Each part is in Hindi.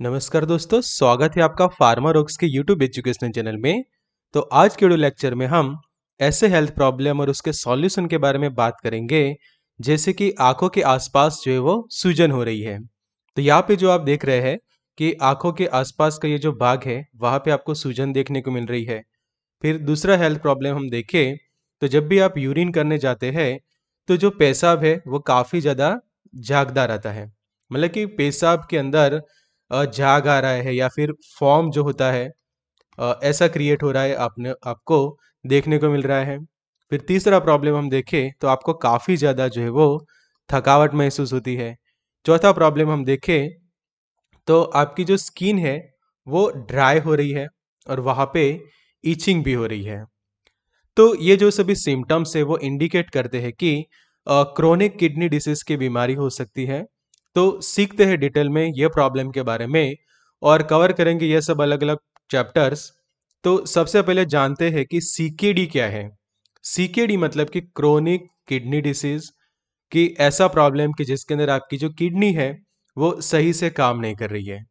नमस्कार दोस्तों, स्वागत है आपका फार्मा रोग्स के यूट्यूब एजुकेशनल चैनल में। तो आज के वीडियो लेक्चर में हम ऐसे हेल्थ प्रॉब्लम और उसके सॉल्यूशन के बारे में बात करेंगे, जैसे कि आँखों के आसपास जो है वो सूजन हो रही है। तो यहाँ पे जो आप देख रहे हैं कि आँखों के आसपास का ये जो भाग है, वहाँ पे आपको सूजन देखने को मिल रही है। फिर दूसरा हेल्थ प्रॉब्लम हम देखें तो जब भी आप यूरिन करने जाते हैं तो जो पेशाब है, वो काफ़ी ज़्यादा झागदार आता है। मतलब कि पेशाब के अंदर झाग आ रहा है या फिर फॉर्म जो होता है ऐसा क्रिएट हो रहा है आपने, आपको देखने को मिल रहा है। फिर तीसरा प्रॉब्लम हम देखें तो आपको काफ़ी ज़्यादा जो है वो थकावट महसूस होती है। चौथा प्रॉब्लम हम देखें तो आपकी जो स्किन है वो ड्राई हो रही है और वहाँ पे ईचिंग भी हो रही है। तो ये जो सभी सिम्टम्स है वो इंडिकेट करते हैं कि क्रोनिक किडनी डिसीज की बीमारी हो सकती है। तो सीखते हैं डिटेल में ये प्रॉब्लम के बारे में और कवर करेंगे ये सब अलग अलग चैप्टर्स तो सबसे पहले जानते हैं कि सीकेडी क्या है। सीकेडी मतलब कि क्रोनिक किडनी डिसीज कि ऐसा प्रॉब्लम कि जिसके अंदर आपकी जो किडनी है, वो सही से काम नहीं कर रही है।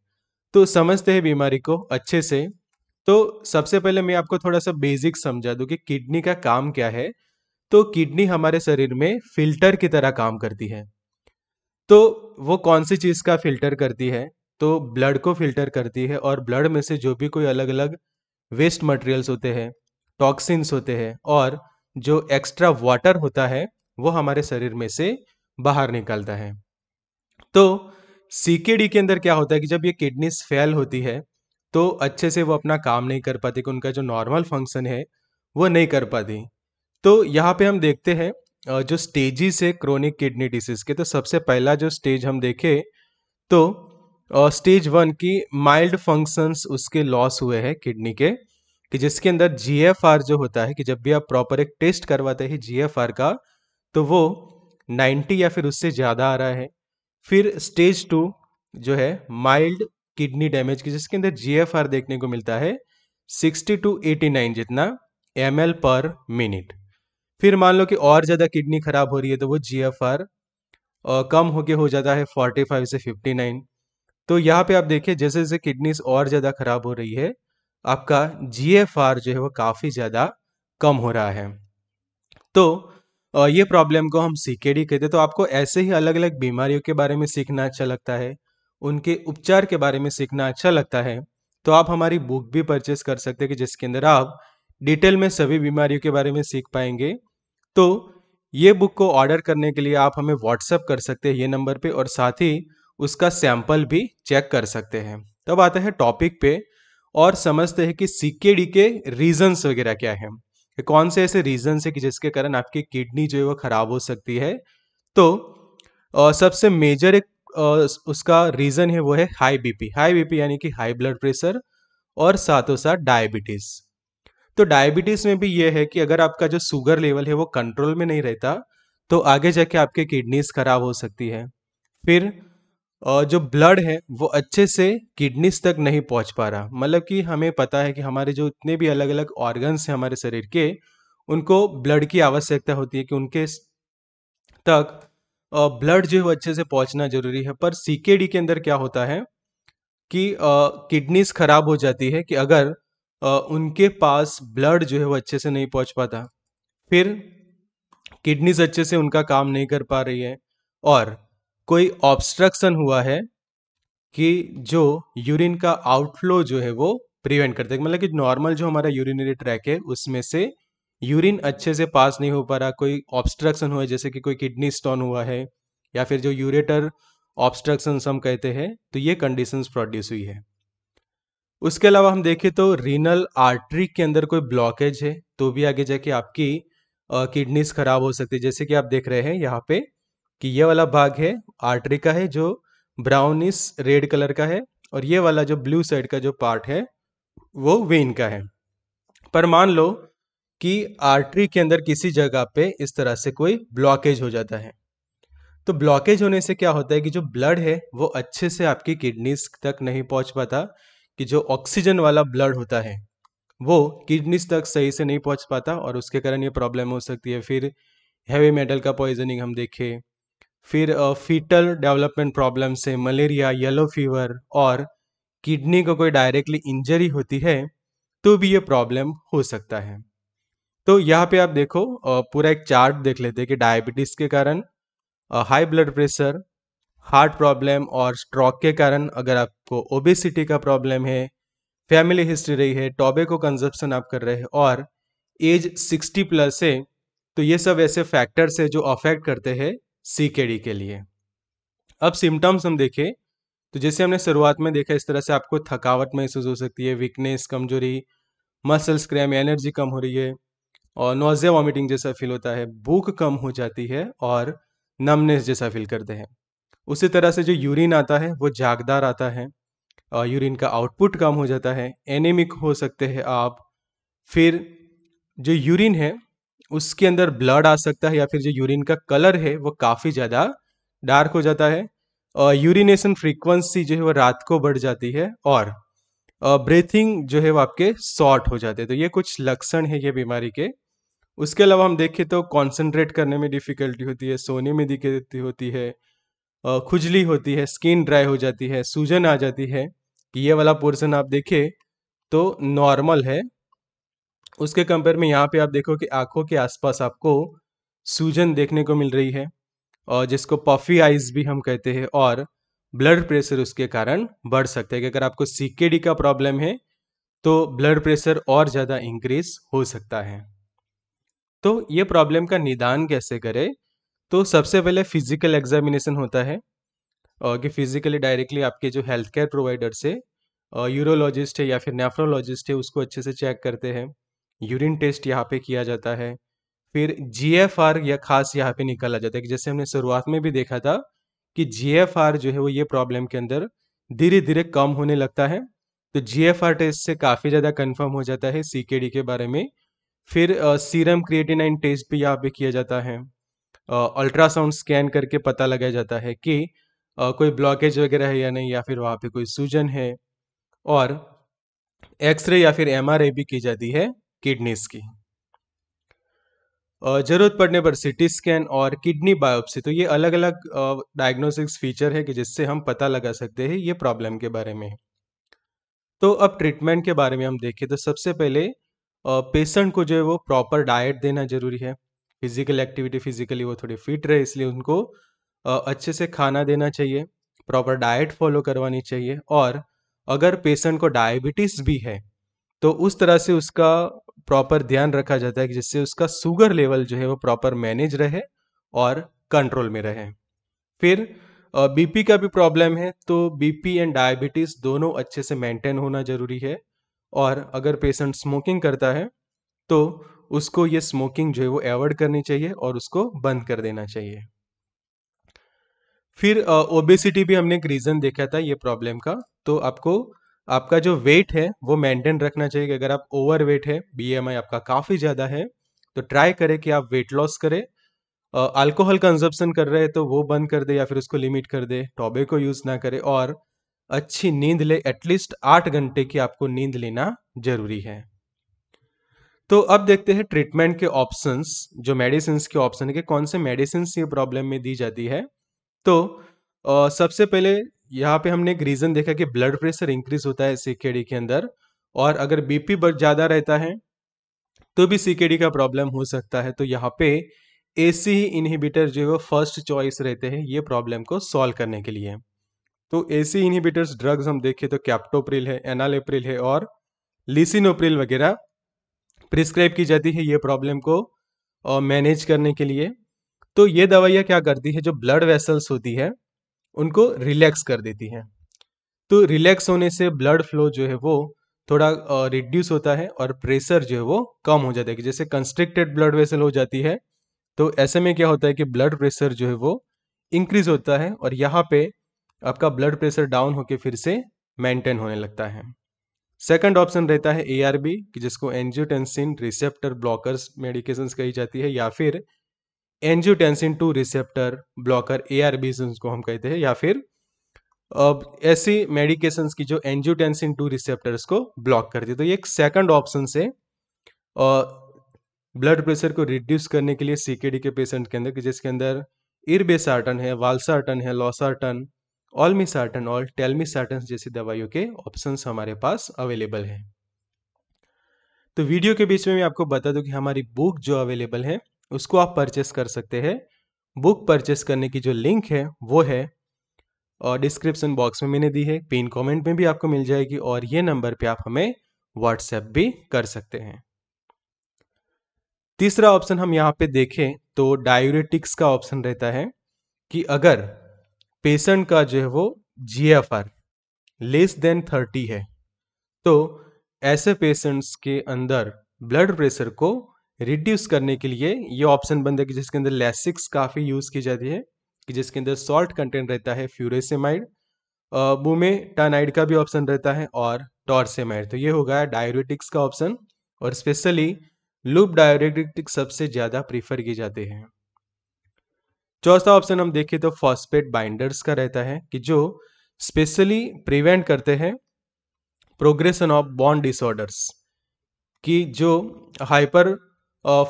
तो समझते हैं बीमारी को अच्छे से। तो सबसे पहले मैं आपको थोड़ा सा बेसिक समझा दूँ कि किडनी का काम क्या है। तो किडनी हमारे शरीर में फ़िल्टर की तरह काम करती है। तो वो कौन सी चीज़ का फ़िल्टर करती है? तो ब्लड को फ़िल्टर करती है और ब्लड में से जो भी कोई अलग अलग वेस्ट मटेरियल्स होते हैं, टॉक्सिन्स होते हैं और जो एक्स्ट्रा वाटर होता है, वो हमारे शरीर में से बाहर निकलता है। तो सीकेडी के अंदर क्या होता है कि जब ये किडनीज फेल होती है तो अच्छे से वो अपना काम नहीं कर पाती, कि उनका जो नॉर्मल फ़ंक्शन है, वो नहीं कर पाती। तो यहाँ पे हम देखते हैं जो स्टेजेस है क्रोनिक किडनी डिसीज के तो सबसे पहला जो स्टेज हम देखें तो स्टेज वन की माइल्ड फ़ंक्शंस उसके लॉस हुए हैं किडनी के, कि जिसके अंदर जीएफआर जो होता है, कि जब भी आप प्रॉपर एक टेस्ट करवाते हैं जीएफआर का तो वो 90 या फिर उससे ज़्यादा आ रहा है। फिर स्टेज टू जो है, माइल्ड किडनी डैमेज की, जिसके अंदर जीएफआर देखने को मिलता है 60 टू 89 जितना एमएल पर मिनट। फिर मान लो कि और ज़्यादा किडनी खराब हो रही है तो वो जी एफ़ आर कम होके हो जाता है 45 से 59 तो यहाँ पे आप देखिए जैसे जैसे किडनीज और ज़्यादा खराब हो रही है, आपका जी एफ़ आर जो है वो काफ़ी ज़्यादा कम हो रहा है। तो ये प्रॉब्लम को हम सीकेडी कहते हैं। तो आपको ऐसे ही अलग अलग बीमारियों के बारे में सीखना अच्छा लगता है, उनके उपचार के बारे में सीखना अच्छा लगता है तो आप हमारी बुक भी परचेस कर सकते हैं कि जिसके अंदर आप डिटेल में सभी बीमारियों के बारे में सीख पाएँगे। तो ये बुक को ऑर्डर करने के लिए आप हमें व्हाट्सअप कर सकते हैं ये नंबर पे और साथ ही उसका सैंपल भी चेक कर सकते हैं। तब आते हैं टॉपिक पे और समझते हैं कि सीकेडी के रीजंस वगैरह क्या है। कौन से ऐसे रीजंस है कि जिसके कारण आपकी किडनी जो है वो खराब हो सकती है। तो अ, सबसे मेजर एक अ, उसका रीजन है वो है हाई बीपी हाई बीपी यानी कि हाई ब्लड प्रेशर और साथों साथ डायबिटीज़ तो डायबिटीज़ में भी ये है कि अगर आपका जो शुगर लेवल है वो कंट्रोल में नहीं रहता तो आगे जाके आपके किडनीज खराब हो सकती है। फिर जो ब्लड है, वो अच्छे से किडनीज तक नहीं पहुँच पा रहा। मतलब कि हमें पता है कि हमारे जो इतने भी अलग अलग ऑर्गन्स हैं हमारे शरीर के, उनको ब्लड की आवश्यकता होती है कि उनके तक ब्लड जो है वो अच्छे से पहुँचना ज़रूरी है। पर सीकेडी के अंदर क्या होता है कि किडनीज खराब हो जाती है कि अगर उनके पास ब्लड जो है वो अच्छे से नहीं पहुँच पाता। फिर किडनीज अच्छे से उनका काम नहीं कर पा रही है और कोई ऑब्स्ट्रक्शन हुआ है कि जो यूरिन का आउटफ्लो जो है वो प्रिवेंट करते मतलब कि नॉर्मल जो हमारा यूरिनरी ट्रैक है, उसमें से यूरिन अच्छे से पास नहीं हो पा रहा। कोई ऑब्स्ट्रक्शन हुआ है, जैसे कि कोई किडनी स्टोन हुआ है या फिर जो यूरेटर ऑब्स्ट्रक्शन हम कहते हैं तो ये कंडीशंस प्रोड्यूस हुई है। उसके अलावा हम देखें तो रीनल आर्टरी के अंदर कोई ब्लॉकेज है तो भी आगे जाके आपकी किडनीज खराब हो सकती है। जैसे कि आप देख रहे हैं यहाँ पे कि ये वाला भाग है आर्टरी का है, जो ब्राउनिश रेड कलर का है और ये वाला जो ब्लू साइड का जो पार्ट है, वो वेन का है। पर मान लो कि आर्टरी के अंदर किसी जगह पे इस तरह से कोई ब्लॉकेज हो जाता है। तो ब्लॉकेज होने से क्या होता है कि जो ब्लड है, वो अच्छे से आपकी किडनीज तक नहीं पहुँच पाता कि जो ऑक्सीजन वाला ब्लड होता है, वो किडनीज तक सही से नहीं पहुँच पाता और उसके कारण ये प्रॉब्लम हो सकती है। फिर हैवी मेटल का पॉइजनिंग हम देखें, फिर फीटल डेवलपमेंट प्रॉब्लम से मलेरिया येलो फीवर और किडनी को कोई डायरेक्टली इंजरी होती है तो भी ये प्रॉब्लम हो सकता है। तो यहाँ पे आप देखो पूरा एक चार्ट देख लेते हैं कि डायबिटीज़ के कारण high blood pressure heart problem और स्ट्रोक के कारण अगर आपको ओबेसिटी का प्रॉब्लम है, फैमिली हिस्ट्री रही है, टॉबेको कंजप्शन आप कर रहे हैं और एज 60 प्लस है तो ये सब ऐसे फैक्टर्स है जो अफेक्ट करते हैं सीकेडी के लिए। अब सिम्टम्स हम देखें तो जैसे हमने शुरुआत में देखा, इस तरह से आपको थकावट महसूस हो सकती है वीकनेस कमज़ोरी मसल्स क्रैम एनर्जी कम हो रही है और नोजिया वॉमिटिंग जैसा फील होता है, भूख कम हो जाती है और नमनेस जैसा फील करते हैं। उसी तरह से जो यूरिन आता है, वो जागदार आता है यूरिन का आउटपुट कम हो जाता है एनेमिक हो सकते हैं आप। फिर जो यूरिन है, उसके अंदर ब्लड आ सकता है या फिर जो यूरिन का कलर है, वो काफ़ी ज़्यादा डार्क हो जाता है। यूरिनेशन फ्रीक्वेंसी जो है, वो रात को बढ़ जाती है और ब्रीथिंग जो है, वो आपके शॉर्ट हो जाते हैं। तो ये कुछ लक्षण है ये बीमारी के। उसके अलावा हम देखें तो कॉन्सेंट्रेट करने में डिफ़िकल्टी होती है, सोने में दिक्कत होती है खुजली होती है स्किन ड्राई हो जाती है, सूजन आ जाती है, ये वाला पोर्शन आप देखें तो नॉर्मल है। उसके कंपेयर में यहाँ पे आप देखो कि आँखों के आसपास आपको सूजन देखने को मिल रही है, और जिसको पफी आइज़ भी हम कहते हैं, और ब्लड प्रेशर उसके कारण बढ़ सकता है कि अगर आपको सीकेडी का प्रॉब्लम है तो ब्लड प्रेशर और ज़्यादा इंक्रीज हो सकता है। तो ये प्रॉब्लम का निदान कैसे करें? तो सबसे पहले फ़िज़िकल एग्जामिनेशन होता है कि फिजिकली डायरेक्टली आपके जो हेल्थ केयर प्रोवाइडर से यूरोलॉजिस्ट है या फिर नेफ्रोलॉजिस्ट है, उसको अच्छे से चेक करते हैं। यूरिन टेस्ट यहाँ पे किया जाता है। फिर जीएफआर या खास यहाँ पे निकाला जाता है जैसे हमने शुरुआत में भी देखा था कि जीएफआर जो है वो ये प्रॉब्लम के अंदर धीरे धीरे कम होने लगता है। तो जीएफआर टेस्ट से काफ़ी ज़्यादा कंफर्म हो जाता है सीकेडी के बारे में। फिर सीरम क्रिएटिनाइन टेस्ट भी यहाँ पे किया जाता है। अल्ट्रासाउंड स्कैन करके पता लगाया जाता है कि कोई ब्लॉकेज वगैरह है या नहीं, या फिर वहाँ पे कोई सूजन है और एक्सरे या फिर एमआरआई भी की जाती है किडनीज की। ज़रूरत पड़ने पर सिटी स्कैन और किडनी बायोप्सी तो ये अलग अलग डायग्नोस्टिक्स फीचर है कि जिससे हम पता लगा सकते हैं ये प्रॉब्लम के बारे में। तो अब ट्रीटमेंट के बारे में हम देखें तो सबसे पहले पेशेंट को जो है वो प्रॉपर डाइट देना ज़रूरी है। फ़िज़िकल एक्टिविटी फिजिकली वो थोड़ी फिट रहे, इसलिए उनको अच्छे से खाना देना चाहिए प्रॉपर डाइट फॉलो करवानी चाहिए और अगर पेशेंट को डायबिटीज़ भी है तो उस तरह से उसका प्रॉपर ध्यान रखा जाता है कि जिससे उसका शुगर लेवल जो है वो प्रॉपर मैनेज रहे और कंट्रोल में रहे। फिर बीपी का भी प्रॉब्लम है तो बीपी एंड डायबिटीज़ दोनों अच्छे से मेंटेन होना ज़रूरी है और अगर पेशेंट स्मोकिंग करता है तो उसको ये स्मोकिंग जो है वो अवॉइड करनी चाहिए और उसको बंद कर देना चाहिए। फिर ओबेसिटी भी हमने एक रीज़न देखा था ये प्रॉब्लम का। तो आपको, आपका जो वेट है वो मेंटेन रखना चाहिए अगर आप ओवर वेट है बीएमआई आपका काफ़ी ज़्यादा है तो ट्राई करें कि आप वेट लॉस करें। अल्कोहल कंजप्शन कर रहे हैं तो वो बंद कर दे या फिर उसको लिमिट कर दे टॉबे को यूज़ ना करे और अच्छी नींद ले एटलीस्ट आठ घंटे की आपको नींद लेना ज़रूरी है। तो अब देखते हैं ट्रीटमेंट के ऑप्शंस जो मेडिसिन के ऑप्शन है कि कौन से मेडिसिन ये प्रॉब्लम में दी जाती है। तो आ, सबसे पहले यहाँ पे हमने एक रीज़न देखा कि ब्लड प्रेशर इंक्रीज होता है सीकेडी के अंदर और अगर बीपी ज़्यादा रहता है तो भी सीकेडी का प्रॉब्लम हो सकता है। तो यहाँ पे एसी ही इनहिबिटर जो है वो फ़र्स्ट चॉइस रहते हैं ये प्रॉब्लम को सॉल्व करने के लिए। तो एसी इनहिबिटर्स ड्रग्स हम देखें तो कैप्टोप्रिल है एनालेप्रिल है और लिसिनोप्रिल वगैरह प्रिस्क्राइब की जाती है ये प्रॉब्लम को मैनेज करने के लिए। तो ये दवाइयाँ क्या करती है, जो ब्लड वेसल्स होती है, उनको रिलैक्स कर देती हैं। तो रिलैक्स होने से ब्लड फ्लो जो है वो थोड़ा रिड्यूस होता है और प्रेशर जो है वो कम हो जाता है। कि जैसे कंस्ट्रिक्टेड ब्लड वेसल हो जाती है तो ऐसे में क्या होता है कि ब्लड प्रेशर जो है वो इंक्रीज होता है और यहाँ पे आपका ब्लड प्रेशर डाउन होके फिर से मेंटेन होने लगता है। सेकंड ऑप्शन रहता है ए कि जिसको एंजियोटेंसिन रिसेप्टर ब्लॉकर्स मेडिकेशंस कही जाती है, या फिर angiotensin two receptor blocker A R को हम कहते हैं, या फिर अब ऐसी मेडिकेशन की जो एंजियोटेंसिन टू रिसेप्टर्स को ब्लॉक करती है। तो ये एक सेकंड ऑप्शन से ब्लड प्रेशर को रिड्यूस करने के लिए सीकेडी के पेशेंट के अंदर जिसके अंदर इरबेसार्टन है वालसार्टन है लॉसार्टन ऑलमिसार्टन और टेलमिसार्टन जैसी दवाइयों के ऑप्शंस हमारे पास अवेलेबल हैं। तो वीडियो के बीच में मैं आपको बता दूँ कि हमारी बुक जो अवेलेबल है, उसको आप परचेस कर सकते हैं। बुक परचेस करने की जो लिंक है, वो है, और डिस्क्रिप्शन बॉक्स में मैंने दी है पिन कमेंट में भी आपको मिल जाएगी, और ये नंबर पे आप हमें व्हाट्सएप भी कर सकते हैं। तीसरा ऑप्शन हम यहाँ पे देखें तो डायूरेटिक्स का ऑप्शन रहता है कि अगर पेशेंट का जो है वो G F R less than thirty है। तो ऐसे पेशेंट्स के अंदर ब्लड प्रेशर को रिड्यूस करने के लिए ये ऑप्शन बन है कि जिसके अंदर लेसिक्स काफ़ी यूज़ की जाती है, कि जिसके अंदर सॉल्ट कंटेंट रहता है फ्यूरेसेमाइड बुमेटानाइड का भी ऑप्शन रहता है और टॉर्सेमाइड तो ये हो गया डायरेटिक्स का ऑप्शन और स्पेशली लूप डायरेटिक सबसे ज़्यादा प्रीफर किए जाते हैं। चौथा ऑप्शन हम देखें तो फॉस्फेट बाइंडर्स का रहता है, कि जो स्पेशली प्रिवेंट करते हैं प्रोग्रेशन ऑफ़ बॉन्ड डिसऑर्डर्स, कि जो हाइपर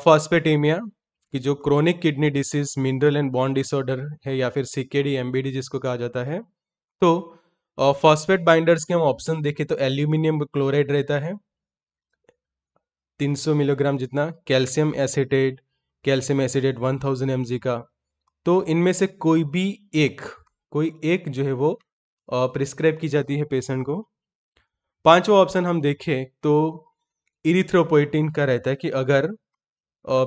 फॉस्फेटेमिया, कि जो chronic kidney disease, mineral and bond disorder है या फिर सीकेडी, एमबीडी जिसको कहा जाता है तो फॉस्फेट बाइंडर्स के हम ऑप्शन देखें तो एल्यूमिनियम क्लोराइड रहता है 300 मिलीग्राम जितना, calcium acetate, calcium acetate 1000 thousand का तो इनमें से कोई भी एक, कोई एक जो है वो प्रिस्क्राइब की जाती है पेशेंट को। पांचवा ऑप्शन हम देखें तो इरिथ्रोपोइटिन का रहता है कि अगर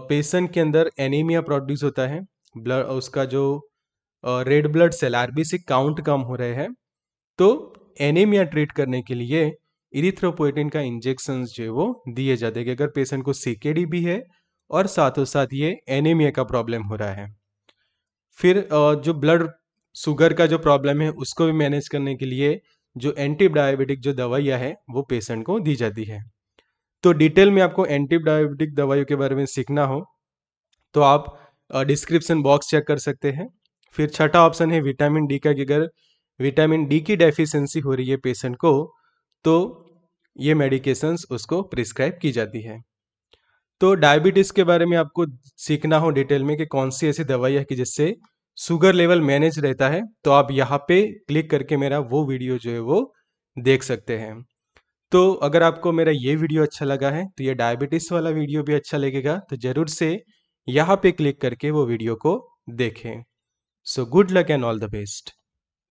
पेशेंट के अंदर एनीमिया प्रोड्यूस होता है ब्लड उसका जो red blood cell RBC count कम हो रहे हैं तो एनीमिया ट्रीट करने के लिए इरिथ्रोपोइटिन का इंजेक्शन जो है वो दिए जाते हैं कि अगर पेशेंट को सीकेडी भी है और साथों साथ ये एनीमिया का प्रॉब्लम हो रहा है। फिर जो ब्लड शुगर का जो प्रॉब्लम है, उसको भी मैनेज करने के लिए जो एंटी डायबिटिक जो दवाइयाँ हैं, वो पेशेंट को दी जाती है। तो डिटेल में आपको एंटी डायबिटिक दवाइयों के बारे में सीखना हो तो आप डिस्क्रिप्शन बॉक्स चेक कर सकते हैं। फिर छठा ऑप्शन है विटामिन डी का कि अगर विटामिन डी की डेफिशिएंसी हो रही है पेशेंट को तो ये मेडिकेशंस उसको प्रिस्क्राइब की जाती है। तो डायबिटीज़ के बारे में आपको सीखना हो डिटेल में कि कौन सी ऐसी दवाई है कि जिससे शुगर लेवल मैनेज रहता है तो आप यहाँ पे क्लिक करके मेरा वो वीडियो जो है वो देख सकते हैं। तो अगर आपको मेरा ये वीडियो अच्छा लगा है तो ये डायबिटीज़ वाला वीडियो भी अच्छा लगेगा तो ज़रूर से यहाँ पे क्लिक करके वो वीडियो को देखें। So good luck and all the best